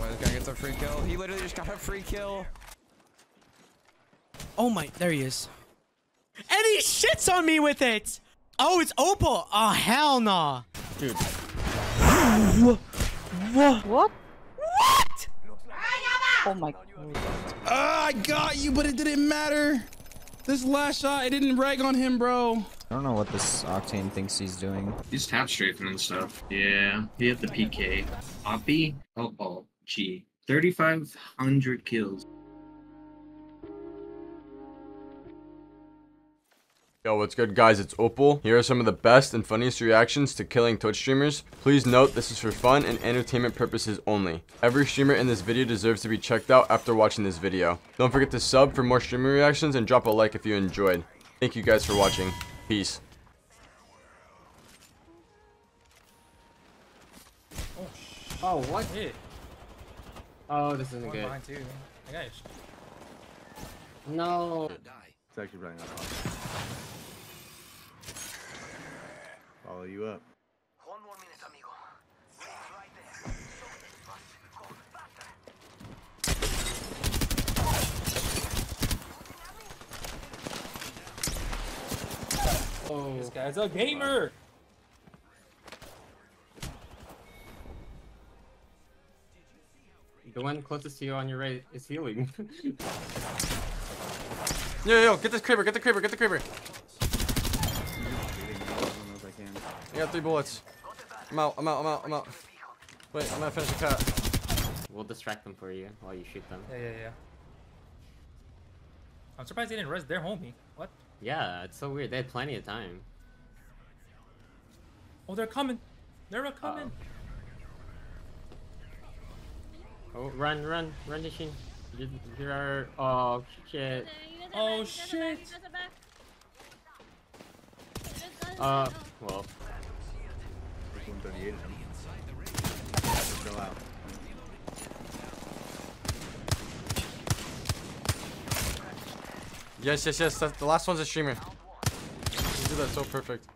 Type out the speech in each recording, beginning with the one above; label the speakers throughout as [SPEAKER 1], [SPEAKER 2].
[SPEAKER 1] Oh, this guy gets a free kill. He literally just got a free kill.
[SPEAKER 2] Oh my, there he is. And he shits on me with it. Oh, it's Opal. Oh, hell nah.
[SPEAKER 3] Dude.
[SPEAKER 2] what? What?
[SPEAKER 4] What?
[SPEAKER 2] What?
[SPEAKER 4] Oh my.
[SPEAKER 3] Ah, I got you, but it didn't matter. This last shot, it didn't rag on him, bro.
[SPEAKER 5] I don't know what this Octane thinks he's doing.
[SPEAKER 6] He's tap strafing and stuff. Yeah, he had the PK. Oppie, Opal, G. 3,500 kills.
[SPEAKER 7] Yo, what's good guys? It's Opal. Here are some of the best and funniest reactions to killing Twitch streamers. Please note this is for fun and entertainment purposes only. Every streamer in this video deserves to be checked out after watching this video. Don't forget to sub for more streamer reactions and drop a like if you enjoyed. Thank you guys for watching. Peace.
[SPEAKER 8] Oh, oh what? Oh, this isn't good.
[SPEAKER 9] too. I got
[SPEAKER 8] No.
[SPEAKER 10] It's actually running out Follow you up.
[SPEAKER 9] Guy's a gamer.
[SPEAKER 8] The one closest to you on your right is healing.
[SPEAKER 7] Yo, yo, yo, get this creeper, get the creeper, get the creeper. I got three bullets. I'm out, I'm out, I'm out, I'm out. Wait, I'm gonna finish the cat.
[SPEAKER 8] we'll distract them for you while you shoot them.
[SPEAKER 9] Yeah, yeah, yeah. I'm surprised they didn't rest their homie. What?
[SPEAKER 8] Yeah, it's so weird. They had plenty of time.
[SPEAKER 9] Oh, they're coming. They're a coming.
[SPEAKER 8] Oh, run, run, run, Nishin. You- There are. Oh, shit.
[SPEAKER 9] Oh shit.
[SPEAKER 8] Uh, well.
[SPEAKER 10] 138 of out.
[SPEAKER 7] Yes, yes, yes, that's, the last one's a streamer. You did that so perfect.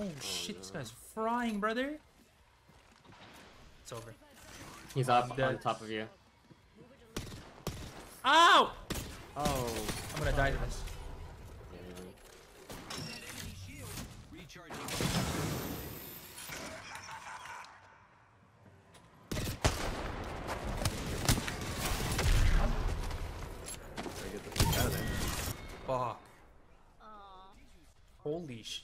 [SPEAKER 9] Oh shit, this guy's frying, brother. It's over.
[SPEAKER 8] He's up
[SPEAKER 9] dead.
[SPEAKER 8] on top of you.
[SPEAKER 9] Ow!
[SPEAKER 8] Oh.
[SPEAKER 9] I'm gonna die to this.
[SPEAKER 10] Gotta get the freak out of there.
[SPEAKER 9] Fuck.
[SPEAKER 4] Aw.
[SPEAKER 9] Holy sh.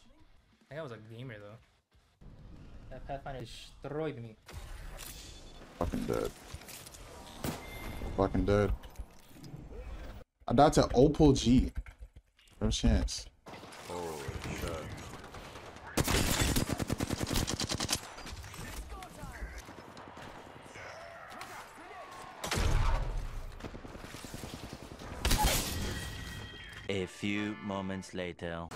[SPEAKER 9] That guy was a gamer though. That Pathfinder destroyed me.
[SPEAKER 11] Fucking dead. Fucking dead. I died to Opal G. No chance.
[SPEAKER 7] Holy shit.
[SPEAKER 12] A few moments later.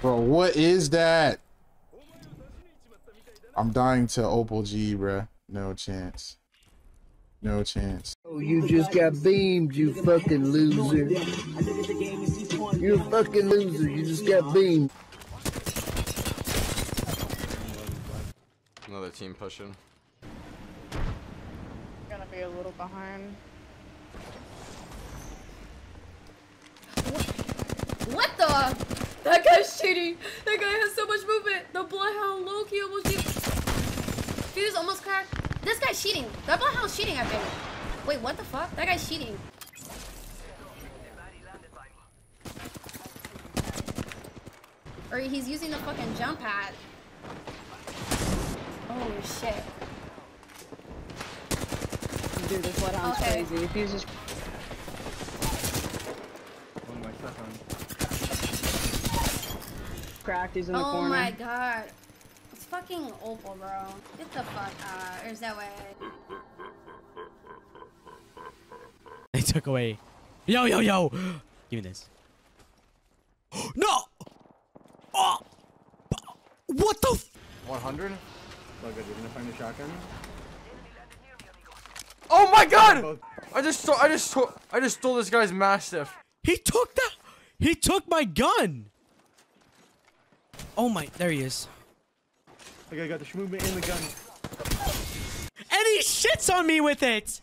[SPEAKER 11] Bro, what is that? I'm dying to Opal G, bruh. No chance. No chance.
[SPEAKER 13] Oh, you just got beamed, you fucking loser. You're a fucking loser. You just got beamed.
[SPEAKER 7] Another team pushing.
[SPEAKER 4] Gonna be a little behind.
[SPEAKER 14] What the? That guy's cheating. That guy has so much movement. The bloodhound Loki almost did. Fuse almost cracked. This guy's cheating. That bloodhound's cheating, I think. Wait, what the fuck? That guy's cheating. Or he's using the fucking jump pad. Oh shit.
[SPEAKER 4] Dude, this bloodhound's
[SPEAKER 14] Okay.
[SPEAKER 4] crazy. If he's just
[SPEAKER 10] One my shotgun.
[SPEAKER 4] Cracked, he's in the
[SPEAKER 14] Oh
[SPEAKER 4] corner.
[SPEAKER 14] my god. It's fucking Opal, bro. Get the fuck out. Or is that way?
[SPEAKER 2] They took away. Yo, yo, yo. Give me this. no! Oh! What the? F
[SPEAKER 7] 100?
[SPEAKER 11] Look, you're gonna find a shotgun.
[SPEAKER 7] Oh my god! I just stole, I just stole, I just stole this guy's mastiff.
[SPEAKER 2] he took that. He took my gun. Oh my, there he is.
[SPEAKER 11] Like I got the movement and the gun.
[SPEAKER 2] And he shits on me with it.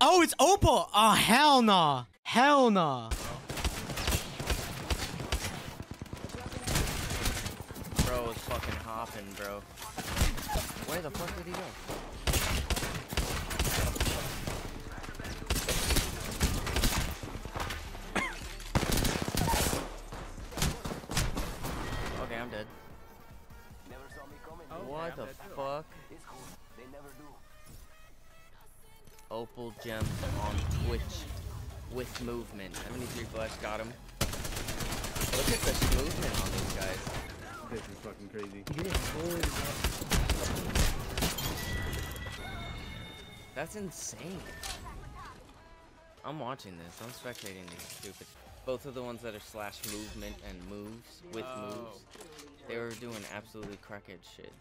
[SPEAKER 2] Oh, it's Opal. Oh, hell nah. Hell nah.
[SPEAKER 15] Bro is fucking hopping, bro. Where the fuck did he go? Okay, I'm dead. What the fuck? Opal gems on Twitch with movement. 73 flash got him. Look at this movement on these guys.
[SPEAKER 11] This is fucking crazy.
[SPEAKER 15] That's insane. I'm watching this. I'm spectating these stupid. Both of the ones that are slash movement and moves with oh. moves, they were doing absolutely crackhead shit.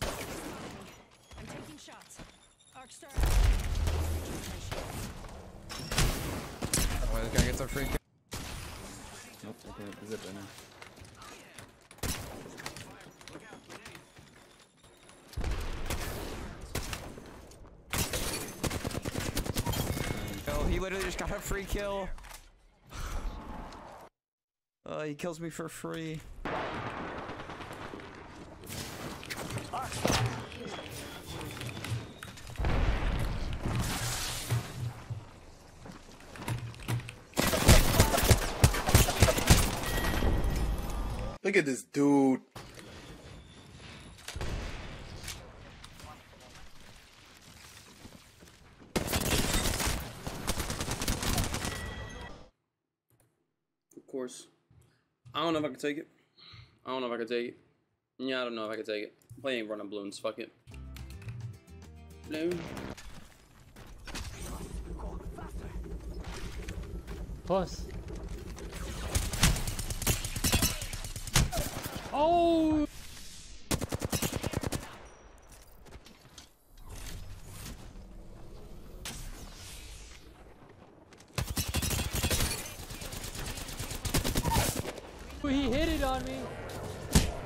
[SPEAKER 16] I'm taking shots. Arcstar.
[SPEAKER 1] Oh, this guy gets a free.
[SPEAKER 11] Nope, I can't zip in there.
[SPEAKER 1] He literally just got a free kill. Uh, he kills me for free.
[SPEAKER 17] Look at this dude.
[SPEAKER 18] Course. I don't know if I can take it. I don't know if I can take it. Yeah, I don't know if I can take it. Playing running balloons. Fuck it. Balloon.
[SPEAKER 19] Plus. Oh! He hit it on me.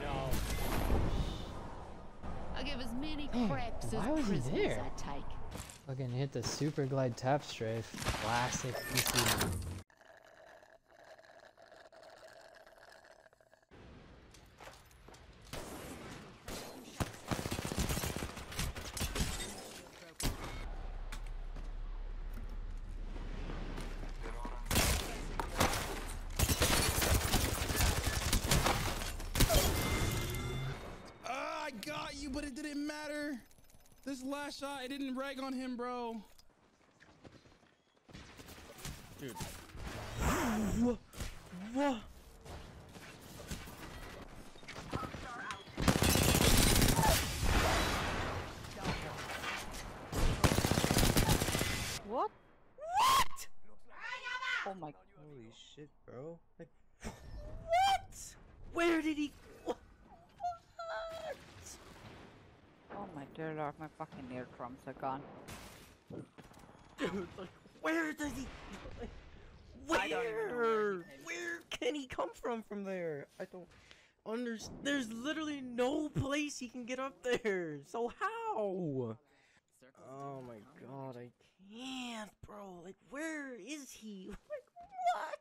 [SPEAKER 19] No.
[SPEAKER 16] I give as many
[SPEAKER 19] Man,
[SPEAKER 16] craps
[SPEAKER 19] why
[SPEAKER 16] as
[SPEAKER 19] was he there?
[SPEAKER 16] I take.
[SPEAKER 19] Fucking hit the super glide tap strafe. Classic PC.
[SPEAKER 18] Last shot, it didn't rag on him, bro.
[SPEAKER 15] Dude.
[SPEAKER 2] What? What?
[SPEAKER 20] What?
[SPEAKER 2] What?
[SPEAKER 20] Oh my.
[SPEAKER 15] Holy shit, bro. Like,
[SPEAKER 20] my fucking eardrums are gone.
[SPEAKER 15] Dude, like, where does he? Like, where? Where can he come from from there? I don't understand. There's literally no place he can get up there. So how? Oh my god, I can't, bro. Like, where is he? Like, what?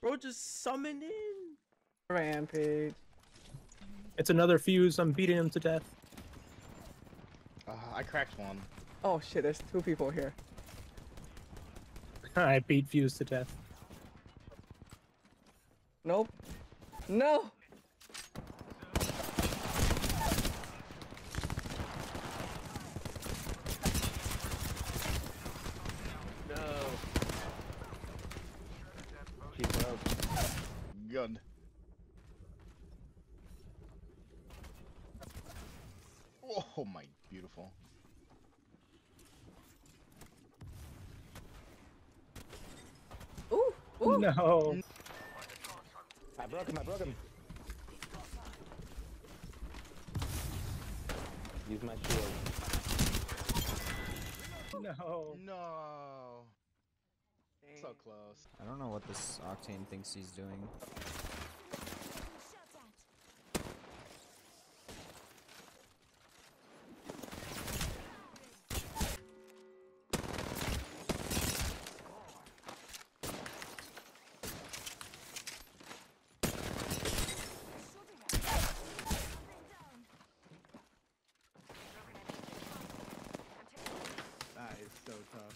[SPEAKER 15] Bro just summoned in.
[SPEAKER 4] Rampage. It's another fuse. I'm beating him to death.
[SPEAKER 10] Uh, I cracked one.
[SPEAKER 4] Oh shit, there's two people here. I beat Fuse to death. Nope. No!
[SPEAKER 10] No. Keep up. Gun. Oh my, beautiful.
[SPEAKER 14] Ooh, ooh.
[SPEAKER 4] No.
[SPEAKER 10] I broke him, I broke him. Use my shield.
[SPEAKER 4] No.
[SPEAKER 10] No. So close.
[SPEAKER 5] I don't know what this Octane thinks he's doing.
[SPEAKER 11] That is so tough.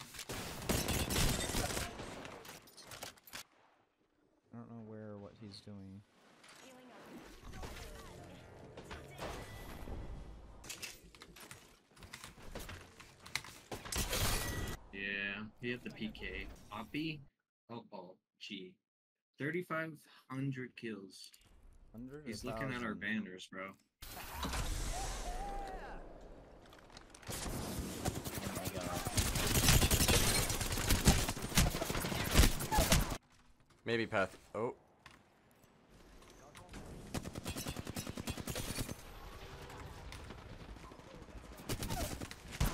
[SPEAKER 5] I don't know where or doing.
[SPEAKER 6] Yeah, he had the PK. Oppie, Opal, G. 3,500 kills.
[SPEAKER 5] 100
[SPEAKER 6] He's looking at our
[SPEAKER 5] 1,000?
[SPEAKER 6] banners, bro.
[SPEAKER 7] Maybe path. Oh.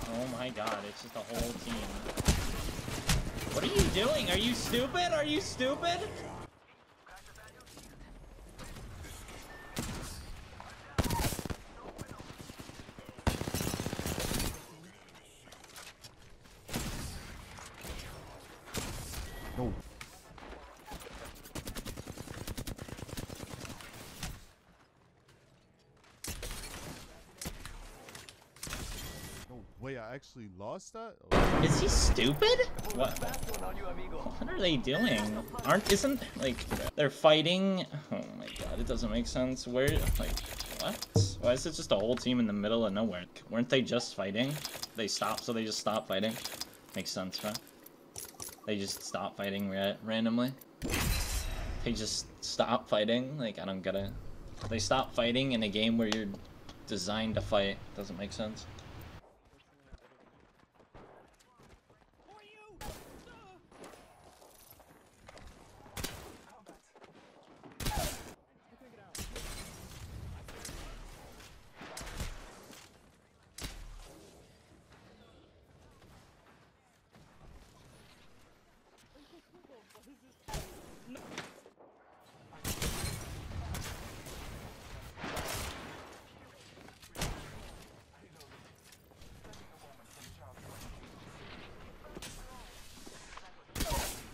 [SPEAKER 19] Oh my god, it's just a whole team. What are you doing? Are you stupid? Are you stupid?
[SPEAKER 5] No
[SPEAKER 21] way, I actually lost that?
[SPEAKER 19] Is he stupid? What? What are they doing? Aren't isn't like they're fighting? Oh my god, it doesn't make sense. Where like what? Why is it just a whole team in the middle of nowhere? Weren't they just fighting? They stopped, so they just stopped fighting. Makes sense, right? They just stop fighting ra randomly. They just stop fighting. Like I don't get it. They stop fighting in a game where you're designed to fight. Doesn't make sense.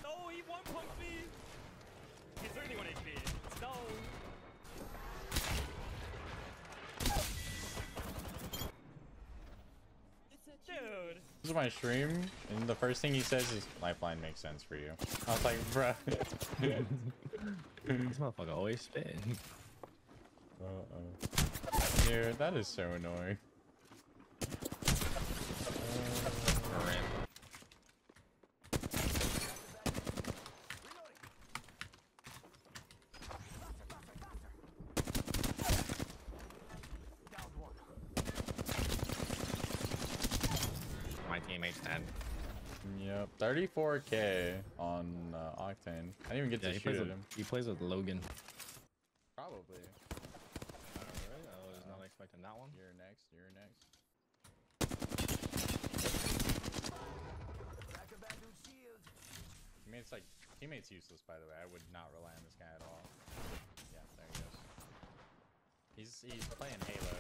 [SPEAKER 22] No, he one punched me. He's 31 HP. No.
[SPEAKER 23] My stream, and the first thing he says is Lifeline makes sense for you. I was like, bruh.
[SPEAKER 24] This motherfucker always spit.
[SPEAKER 23] Uh-oh. Dude, that is so annoying.
[SPEAKER 24] My teammates dead.
[SPEAKER 23] Yep, 34k on uh, Octane. I didn't even get
[SPEAKER 24] Yeah,
[SPEAKER 23] to
[SPEAKER 24] he
[SPEAKER 23] shoot
[SPEAKER 24] with,
[SPEAKER 23] him.
[SPEAKER 24] he plays with Logan.
[SPEAKER 23] Probably.
[SPEAKER 24] Alright, I was not expecting that one.
[SPEAKER 23] You're next, you're next. Teammates like teammates useless by the way. I would not rely on this guy at all. Yeah, there he goes. He's he's playing Halo.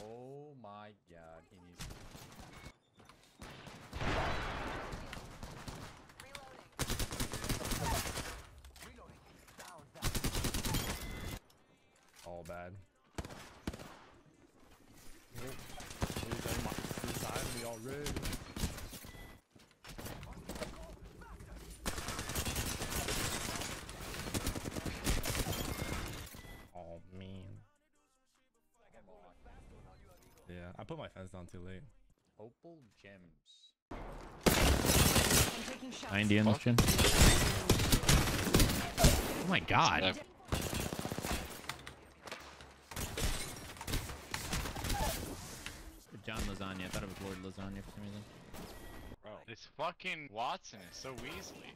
[SPEAKER 23] Oh my god, he needs
[SPEAKER 24] All bad. He's behind me already. Oh man. Yeah, I put my fence down too late.
[SPEAKER 23] Opal Gems.
[SPEAKER 24] 90 in this chin. Oh my god. Good
[SPEAKER 9] Lord Lasagna for some reason.
[SPEAKER 25] Bro, this fucking Wattson is so Weasley.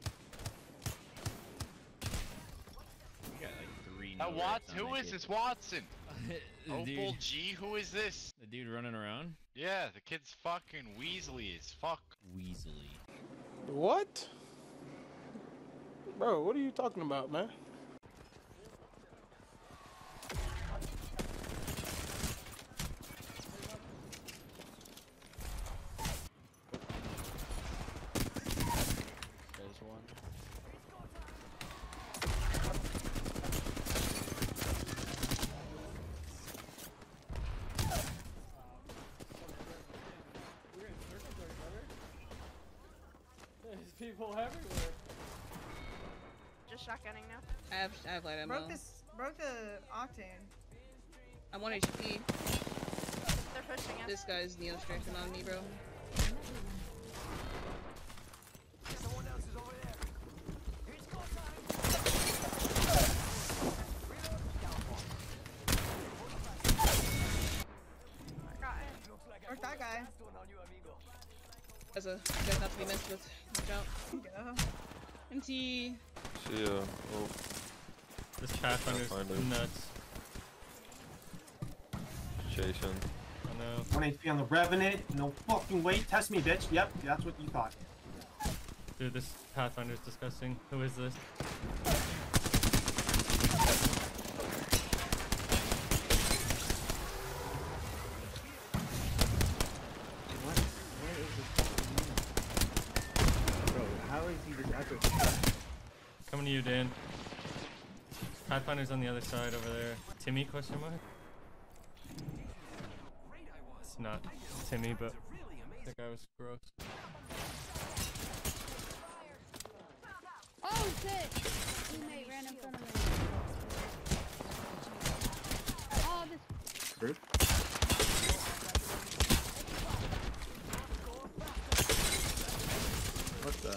[SPEAKER 9] We got like three.
[SPEAKER 25] That Wattson,
[SPEAKER 9] reps on
[SPEAKER 25] who
[SPEAKER 9] that
[SPEAKER 25] is
[SPEAKER 9] kid.
[SPEAKER 25] this Wattson?
[SPEAKER 9] The
[SPEAKER 25] Opal G, who is this?
[SPEAKER 9] The dude running around?
[SPEAKER 25] Yeah, the kid's fucking Weasley as fuck.
[SPEAKER 9] Weasley.
[SPEAKER 4] What? Bro, what are you talking about, man?
[SPEAKER 11] There's one.
[SPEAKER 26] There's people everywhere.
[SPEAKER 27] Just shotgunning now.
[SPEAKER 28] I have, I have light ammo.
[SPEAKER 27] Broke this, broke the octane.
[SPEAKER 28] I'm 1 HP.
[SPEAKER 27] They're pushing us.
[SPEAKER 28] This guy's neo strengthened on me, bro.
[SPEAKER 27] Where's that guy?
[SPEAKER 28] That's a guy not to be messed with. Watch out.
[SPEAKER 27] Go.
[SPEAKER 28] NT.
[SPEAKER 29] See ya. Oh.
[SPEAKER 9] This Pathfinder's
[SPEAKER 29] Pathfinder.
[SPEAKER 9] nuts.
[SPEAKER 29] Chasing.
[SPEAKER 9] Know.
[SPEAKER 30] 1 HP on the Revenant. No fucking way. Test me, bitch. Yep, that's what you thought.
[SPEAKER 9] Dude, this Pathfinder's disgusting. Who is this?
[SPEAKER 11] What? Where is this? Bro, how is he this epic?
[SPEAKER 9] Coming to you, Dan. Pathfinder's on the other side over there. Timmy question mark? It's not Timmy, but that guy was gross.
[SPEAKER 29] Oh shit! Teammate ran in front of me. Oh, this.
[SPEAKER 11] Group? What the?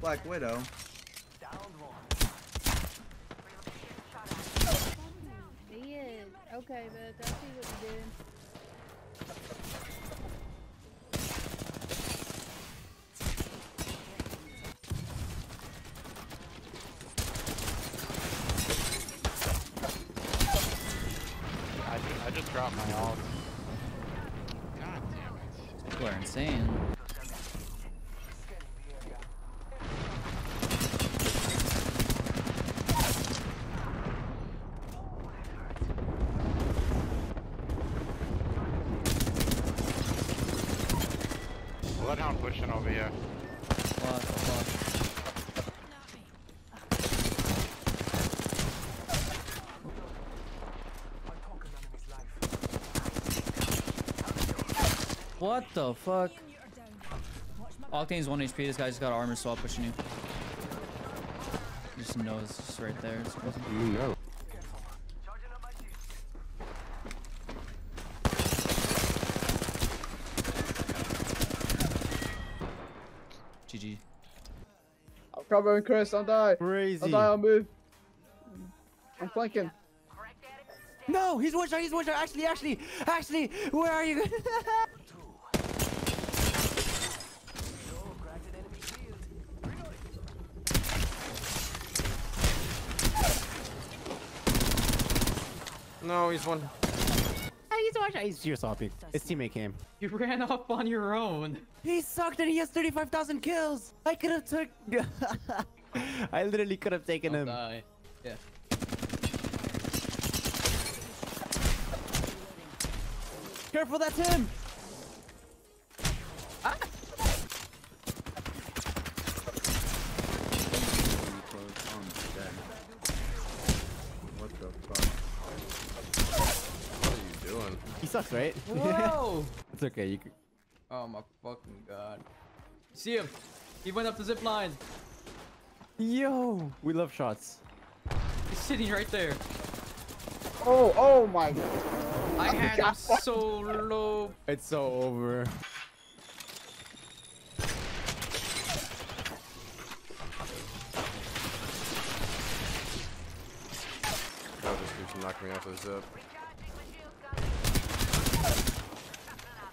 [SPEAKER 11] Black Widow.
[SPEAKER 29] He is. Okay, but I see what you did.
[SPEAKER 25] I, I just dropped my ult. God damn it.
[SPEAKER 9] People are insane.
[SPEAKER 25] Bloodhound pushing over here.
[SPEAKER 30] What the fuck? Octane's 1 HP, this guy just got armor swap pushing you. You just know it's just right there. It's crazy.
[SPEAKER 7] You know.
[SPEAKER 3] I'm covering Chris, don't die.
[SPEAKER 2] Crazy.
[SPEAKER 3] Don't die, I'll move. I'm flanking.
[SPEAKER 15] No, he's one shot. He's one shot. Actually, actually, actually, where are you?
[SPEAKER 7] No, he's one.
[SPEAKER 2] He's one shot. He's shield swapping. His teammate came.
[SPEAKER 15] You ran up on your own.
[SPEAKER 2] He sucked and he has 35,000 kills. I could have took. I literally could have taken him. Die.
[SPEAKER 30] Yeah.
[SPEAKER 2] Careful, that's him.
[SPEAKER 11] What the fuck?
[SPEAKER 7] What are you doing?
[SPEAKER 2] He sucks, right?
[SPEAKER 30] Whoa!
[SPEAKER 2] it's okay. You could...
[SPEAKER 30] Oh my fucking god. See him. He went up the zip line.
[SPEAKER 2] Yo, we love shots.
[SPEAKER 30] He's sitting right there.
[SPEAKER 3] Oh, oh my.
[SPEAKER 30] I had him so low.
[SPEAKER 2] It's so over.
[SPEAKER 7] That just keeps knocking me off the zip.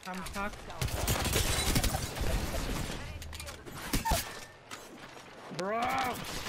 [SPEAKER 2] am stuck.
[SPEAKER 30] Bro!